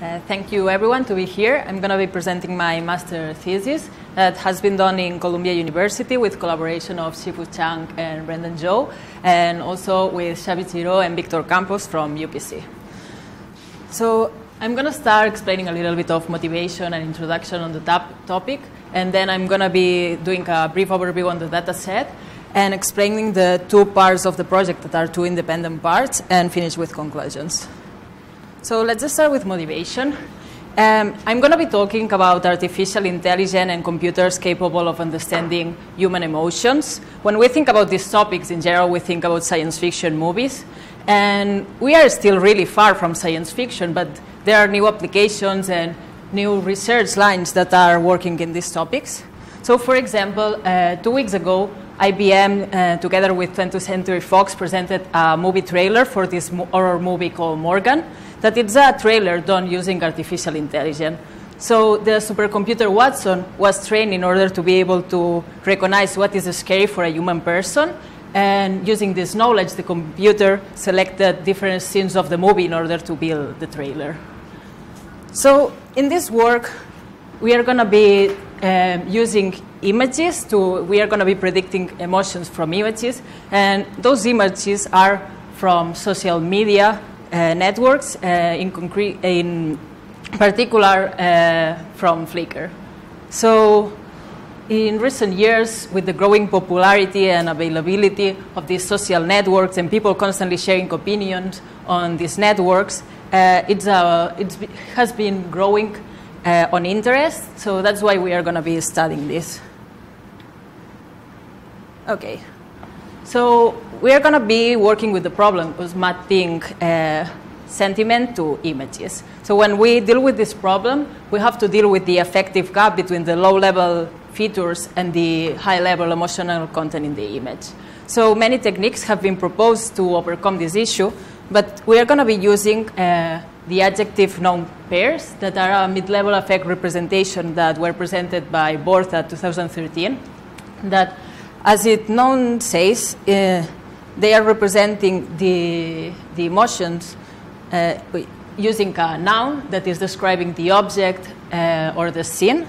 Uh, thank you everyone to be here. I'm going to be presenting my master thesis that has been done in Columbia University with collaboration of Shih-Fu Chang and Brendan Jou, and also with Xavi Giró and Victor Campos from UPC. So I'm going to start explaining a little bit of motivation and introduction on the top topic, and then I'm going to be doing a brief overview on the data set and explaining the two parts of the project that are two independent parts and finish with conclusions. So let's just start with motivation. Um, I'm going to be talking about artificial intelligence and computers capable of understanding human emotions. When we think about these topics in general, we think about science fiction movies. And we are still really far from science fiction, but there are new applications and new research lines that are working in these topics. So, for example, uh, two weeks ago, IBM, uh, together with 20th Century Fox, presented a movie trailer for this horror movie called Morgan that it's a trailer done using artificial intelligence. So the supercomputer Watson was trained in order to be able to recognize what is scary for a human person. And using this knowledge, the computer selected different scenes of the movie in order to build the trailer. So in this work, we are going to be um, using images to, we are going to be predicting emotions from images. And those images are from social media, networks, uh, in, concrete, in particular uh, from Flickr. So in recent years, with the growing popularity and availability of these social networks and people constantly sharing opinions on these networks, uh, it's, uh, it has been growing uh, on interest. So that's why we are going to be studying this. Okay. So we are going to be working with the problem of mapping uh, sentiment to images. So when we deal with this problem, we have to deal with the affective gap between the low-level features and the high-level emotional content in the image. So many techniques have been proposed to overcome this issue, but we are going to be using uh, the adjective noun pairs that are a mid-level affect representation that were presented by Borth 2013 that as it noun says, uh, they are representing the, the emotions uh, using a noun that is describing the object uh, or the scene,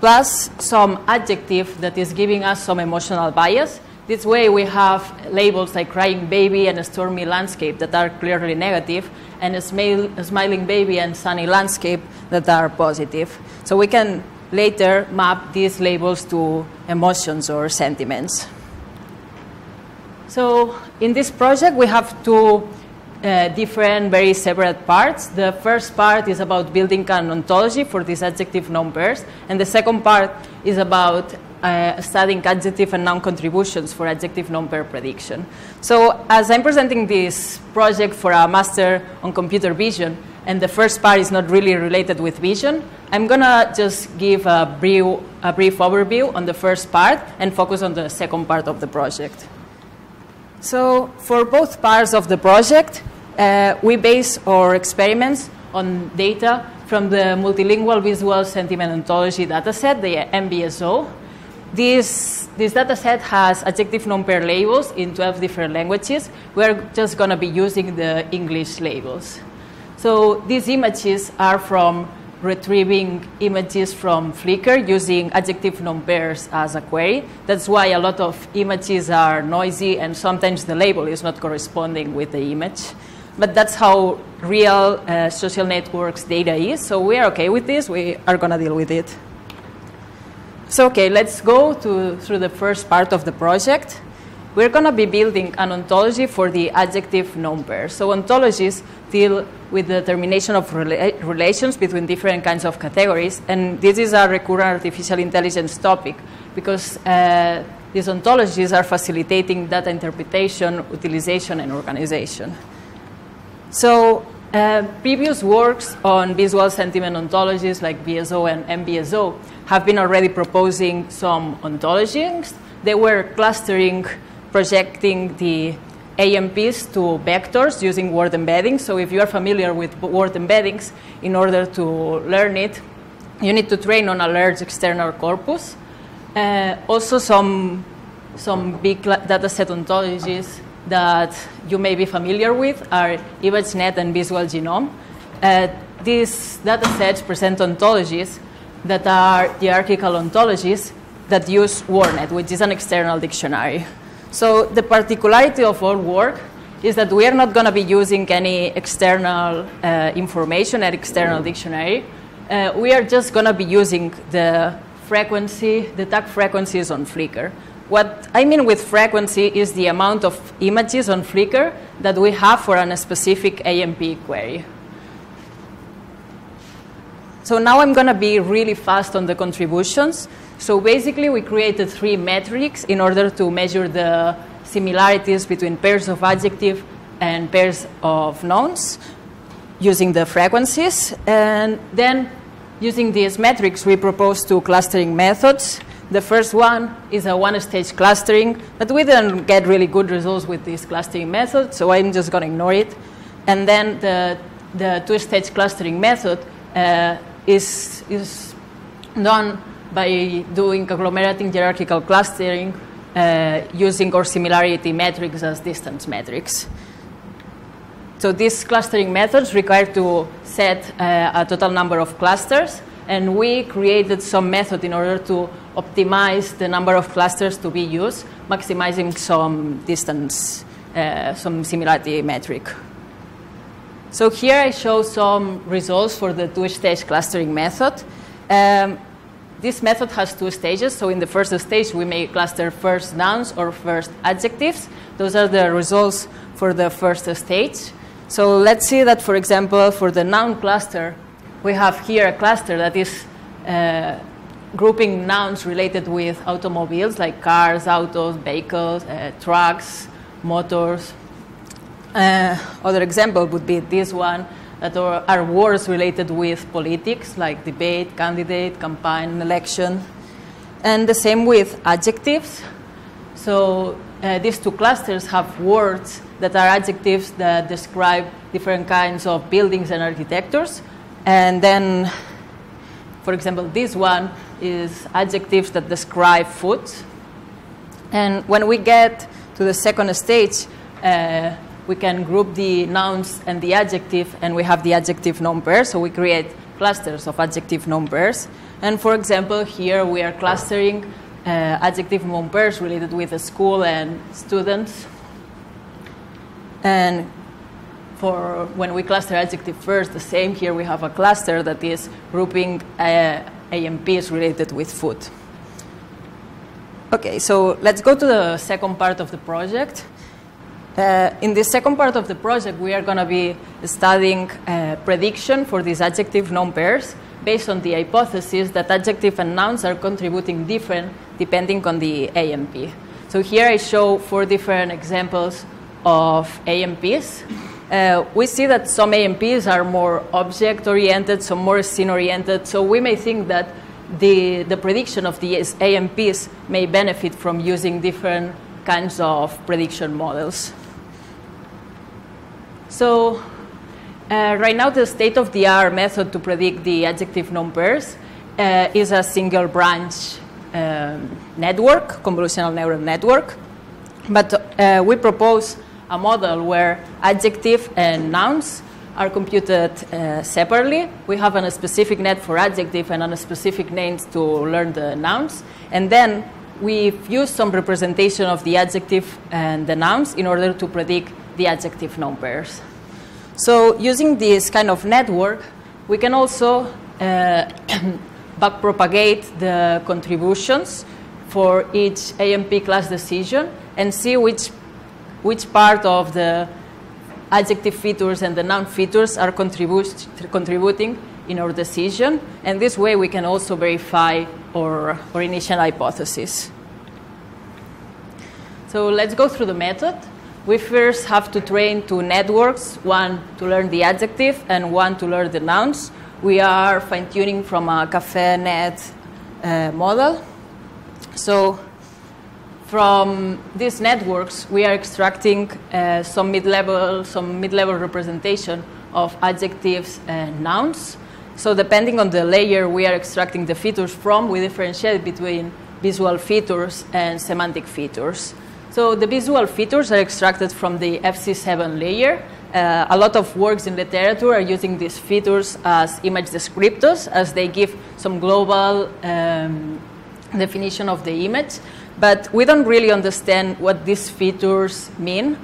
plus some adjective that is giving us some emotional bias. This way, we have labels like crying baby and a stormy landscape that are clearly negative, and a, a smiling baby and sunny landscape that are positive. So we can later map these labels to emotions or sentiments. So in this project, we have two uh, different, very separate parts. The first part is about building an ontology for these adjective noun pairs, and the second part is about uh, studying adjective and noun contributions for adjective noun pair prediction. So as I'm presenting this project for a master on computer vision, and the first part is not really related with vision, I'm going to just give a brief, a brief overview on the first part and focus on the second part of the project. So for both parts of the project, uh, we base our experiments on data from the multilingual visual sentiment ontology dataset, the MVSO. This, this dataset has adjective noun pair labels in 12 different languages. We're just going to be using the English labels. So these images are from retrieving images from Flickr using adjective pairs as a query. That's why a lot of images are noisy and sometimes the label is not corresponding with the image. But that's how real uh, social networks data is. So we are okay with this. We are going to deal with it. So, okay, let's go to, through the first part of the project. We're going to be building an ontology for the adjective pair. So ontologies deal with the determination of rela relations between different kinds of categories, and this is a recurrent artificial intelligence topic because uh, these ontologies are facilitating data interpretation, utilization, and organization. So uh, previous works on visual sentiment ontologies like VSO and MVSO have been already proposing some ontologies. They were clustering projecting the ANPs to vectors using word embeddings. So if you are familiar with word embeddings, in order to learn it, you need to train on a large external corpus. Uh, also, some, some big data set ontologies that you may be familiar with are ImageNet and Visual Genome. uh, these data sets present ontologies that are hierarchical ontologies that use WordNet, which is an external dictionary. So the particularity of our work is that we are not going to be using any external uh, information, an external dictionary. Uh, we are just going to be using the frequency, the tag frequencies on Flickr. What I mean with frequency is the amount of images on Flickr that we have for a specific ANP query. So now I'm going to be really fast on the contributions. So basically, we created three metrics in order to measure the similarities between pairs of adjective and pairs of nouns using the frequencies. And then, using these metrics, we propose two clustering methods. The first one is a one-stage clustering, but we didn't get really good results with this clustering method, so I'm just going to ignore it. And then the, the two-stage clustering method uh, is, is done by doing agglomerating hierarchical clustering uh, using our similarity metrics as distance metrics. So these clustering methods require to set uh, a total number of clusters, and we created some method in order to optimize the number of clusters to be used, maximizing some distance, uh, some similarity metric. So here I show some results for the two-stage clustering method. Um, this method has two stages. So in the first stage, we may cluster first nouns or first adjectives. Those are the results for the first stage. So let's see that, for example, for the noun cluster, we have here a cluster that is uh, grouping nouns related with automobiles like cars, autos, vehicles, uh, trucks, motors. Uh, other example would be this one that are, are words related with politics, like debate, candidate, campaign, election. And the same with adjectives. So uh, these two clusters have words that are adjectives that describe different kinds of buildings and architectures. And then, for example, this one is adjectives that describe food. And when we get to the second stage, uh, we can group the nouns and the adjective, and we have the adjective pairs. So we create clusters of adjective pairs. And for example, here we are clustering uh, adjective pairs related with the school and students. And for when we cluster adjective first, the same here we have a cluster that is grouping uh, ANPs related with food. Okay, so let's go to the second part of the project. Uh, in the second part of the project, we are going to be studying uh, prediction for these adjective noun pairs based on the hypothesis that adjective and nouns are contributing different depending on the ANP. So here I show four different examples of ANPs. Uh, we see that some ANPs are more object oriented, some more scene oriented. So we may think that the, the prediction of these ANPs may benefit from using different kinds of prediction models. So uh, right now, the state-of-the-art method to predict the adjective pairs uh, is a single branch um, network, convolutional neural network. But uh, we propose a model where adjective and nouns are computed uh, separately. We have a specific net for adjective and a specific names to learn the nouns. And then we've used some representation of the adjective and the nouns in order to predict the adjective noun pairs. So using this kind of network, we can also uh, backpropagate the contributions for each ANP class decision and see which, which part of the adjective features and the noun features are contribut- contributing in our decision. And this way we can also verify our, our initial hypothesis. So let's go through the method. We first have to train two networks, one to learn the adjective and one to learn the nouns. We are fine tuning from a CaffeNet uh, model. So, from these networks, we are extracting uh, some mid-level, some mid-level representation of adjectives and nouns. So, depending on the layer we are extracting the features from, we differentiate between visual features and semantic features. So the visual features are extracted from the FC7 layer, uh, a lot of works in literature are using these features as image descriptors, as they give some global um, definition of the image. But we don't really understand what these features mean.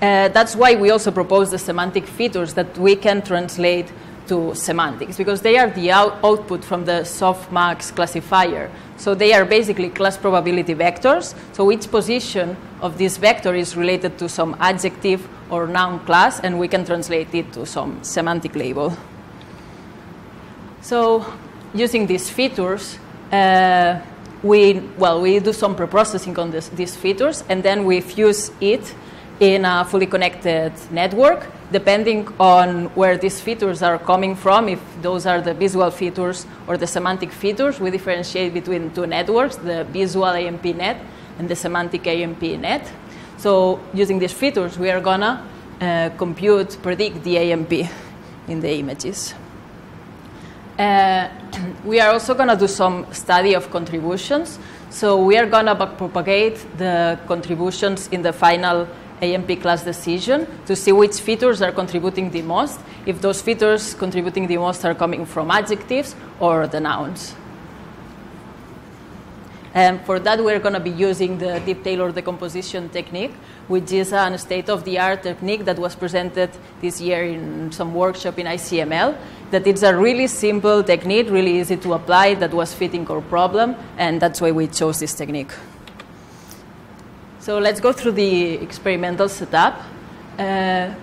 Uh, that's why we also propose the semantic features that we can translate to semantics, because they are the out output from the softmax classifier. So they are basically class probability vectors. So each position of this vector is related to some adjective or noun class, and we can translate it to some semantic label. So using these features, uh, we, well, we do some preprocessing on this, these features, and then we fuse it in a fully connected network, depending on where these features are coming from. If those are the visual features or the semantic features, we differentiate between two networks, the visual ANP net and the semantic ANP net. So using these features, we are gonna uh, compute, predict the ANP in the images. Uh, we are also going to do some study of contributions. So we are going to propagate the contributions in the final ANP class decision to see which features are contributing the most, if those features contributing the most are coming from adjectives or the nouns. And for that, we're going to be using the deep Taylor decomposition technique, which is a state-of-the-art technique that was presented this year in some workshop in ICML. That it's a really simple technique, really easy to apply, that was fitting our problem, and that's why we chose this technique. So let's go through the experimental setup. Uh,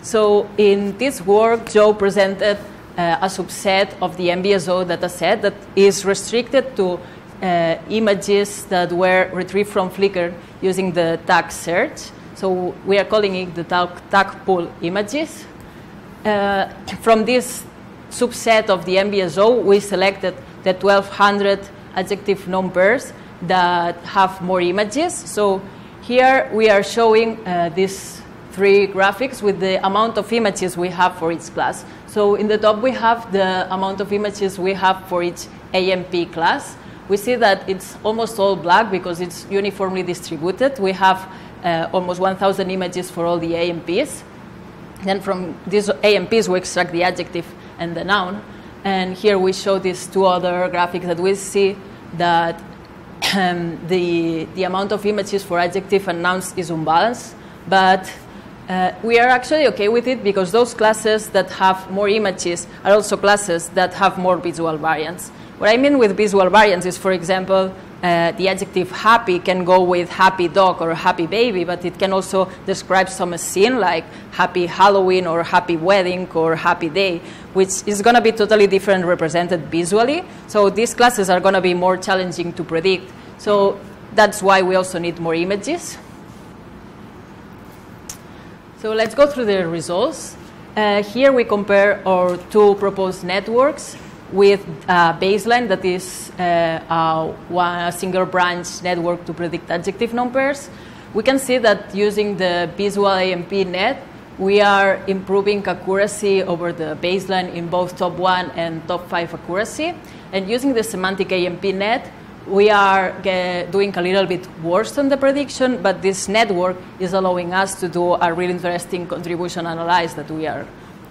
so in this work, Jou presented uh, a subset of the MVSO dataset that is restricted to uh, images that were retrieved from Flickr using the tag search. So we are calling it the tag, tag pool images. Uh, from this subset of the MVSO, we selected the 1200 adjective pairs that have more images. So here we are showing uh, these three graphics with the amount of images we have for each class. So in the top we have the amount of images we have for each ANP class we see that it's almost all black because it's uniformly distributed. We have uh, almost 1,000 images for all the ANPs. Then from these ANPs, we extract the adjective and the noun. And here we show these two other graphics that we see that um, the, the amount of images for adjective and nouns is unbalanced. But uh, we are actually okay with it because those classes that have more images are also classes that have more visual variants. What I mean with visual variants is, for example, uh, the adjective happy can go with happy dog or happy baby, but it can also describe some scene like happy Halloween or happy wedding or happy day, which is going to be totally different represented visually. So these classes are going to be more challenging to predict. So that's why we also need more images. So let's go through the results. Uh, here we compare our two proposed networks with a baseline that is uh, a, one, single branch network to predict adjective pairs. We can see that using the visual ANP net, we are improving accuracy over the baseline in both top one and top five accuracy. And using the semantic ANP net, we are doing a little bit worse on the prediction, but this network is allowing us to do a really interesting contribution analysis that we are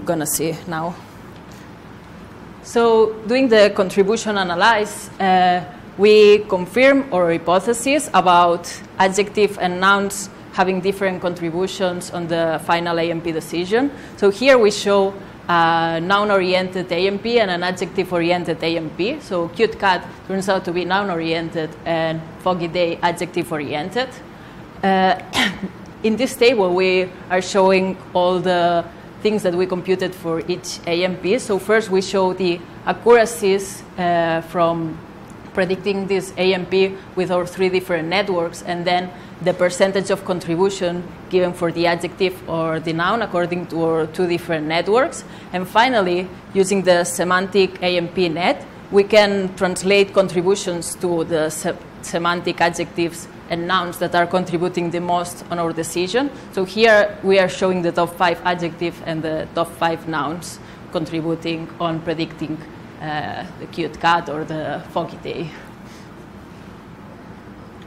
going to see now. So doing the contribution analysis, uh, we confirm our hypothesis about adjective and nouns having different contributions on the final ANP decision. So here we show a noun-oriented ANP and an adjective-oriented ANP. So cute cat turns out to be noun-oriented and foggy day adjective-oriented. Uh, in this table, we are showing all the things that we computed for each ANP. So first we show the accuracies uh, from predicting this ANP with our three different networks, and then the percentage of contribution given for the adjective or the noun according to our two different networks. And finally, using the semantic ANP net, we can translate contributions to the se semantic adjectives and nouns that are contributing the most on our decision. So here we are showing the top five adjectives and the top five nouns contributing on predicting uh, the cute cat or the foggy day.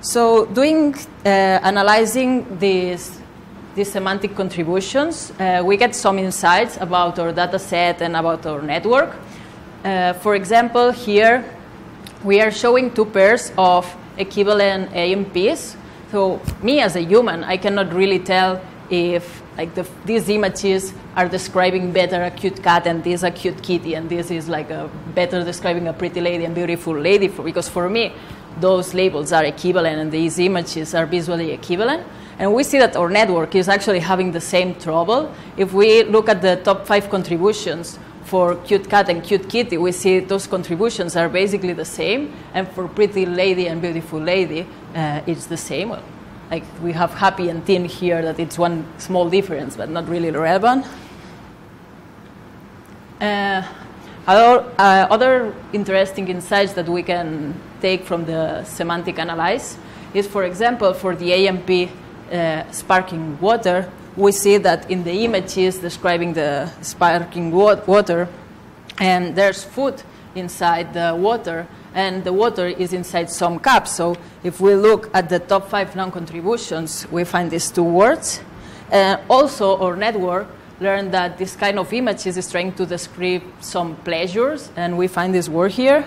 So doing, uh, analyzing these these semantic contributions, uh, we get some insights about our data set and about our network. Uh, for example, here we are showing two pairs of equivalent ANPs. So me as a human, I cannot really tell if like the, these images are describing better a cute cat and this a cute kitty and this is like a better describing a pretty lady and beautiful lady for, because for me those labels are equivalent and these images are visually equivalent and we see that our network is actually having the same trouble if we look at the top five contributions for cute cat and cute kitty we see those contributions are basically the same and for pretty lady and beautiful lady uh, it's the same like we have happy and thin here that it's one small difference, but not really relevant. Uh, other, uh, other interesting insights that we can take from the semantic analysis is, for example, for the ANP uh, sparkling water, we see that in the images describing the sparkling water, and there's food inside the water, and the water is inside some cups. So if we look at the top five non-contributions, we find these two words. Uh, also, our network learned that this kind of images is trying to describe some pleasures, and we find this word here.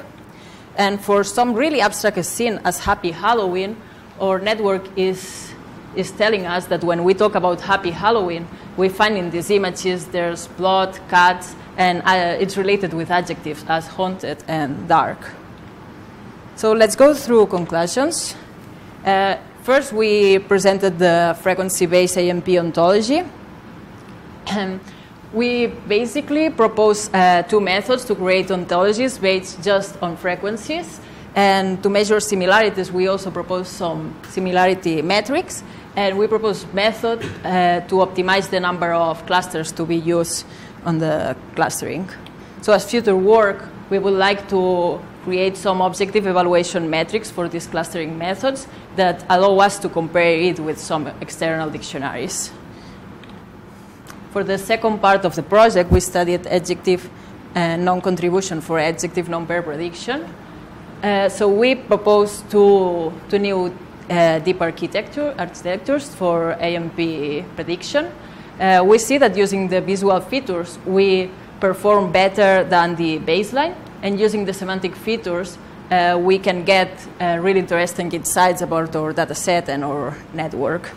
And for some really abstract scene as Happy Halloween, our network is, is telling us that when we talk about Happy Halloween, we find in these images there's blood, cats, and uh, it's related with adjectives as haunted and dark. So let's go through conclusions. Uh, first, we presented the frequency-based ANP ontology. we basically propose uh, two methods to create ontologies based just on frequencies. And to measure similarities, we also propose some similarity metrics. And we propose method uh, to optimize the number of clusters to be used on the clustering. So as future work, we would like to create some objective evaluation metrics for these clustering methods that allow us to compare it with some external dictionaries. For the second part of the project, we studied adjective uh, non-contribution for adjective noun-pair prediction. Uh, so we proposed two, two new uh, deep architecture architectures for ANP prediction. Uh, we see that using the visual features, we perform better than the baseline and using the semantic features, uh, we can get uh, really interesting insights about our data set and our network.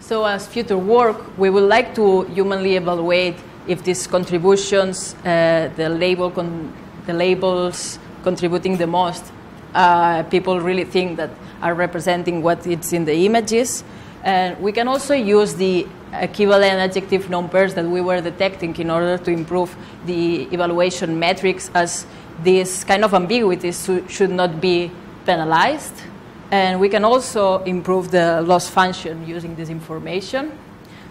So as future work, we would like to humanly evaluate if these contributions, uh, the, label the labels contributing the most, uh, people really think that are representing what it's in the images. And we can also use the equivalent adjective noun-pairs that we were detecting in order to improve the evaluation metrics as this kind of ambiguity should not be penalized. And we can also improve the loss function using this information.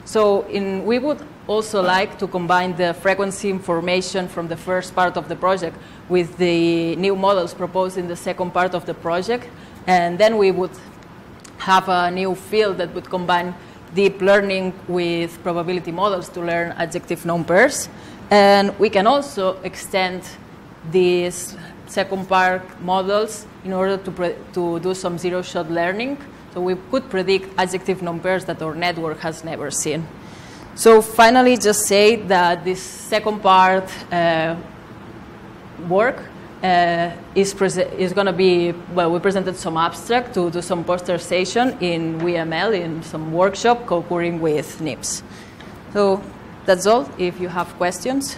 So in, we would also like to combine the frequency information from the first part of the project with the new models proposed in the second part of the project. And then we would have a new field that would combine deep learning with probability models to learn adjective noun-pairs. And we can also extend these second part models in order to, to do some zero-shot learning. So we could predict adjective noun-pairs that our network has never seen. So finally, just say that this second part uh, work uh, is, is going to be, well, we presented some abstract to do some poster session in WiML in some workshop co-occurring with NIPS. So that's all. If you have questions.